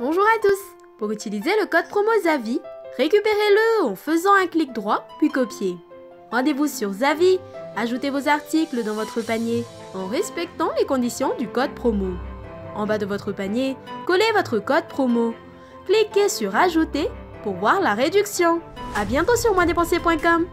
Bonjour à tous Pour utiliser le code promo Zavi, récupérez-le en faisant un clic droit puis copier. Rendez-vous sur Zavi, ajoutez vos articles dans votre panier en respectant les conditions du code promo. En bas de votre panier, collez votre code promo. Cliquez sur Ajouter pour voir la réduction. A bientôt sur moindépenser.com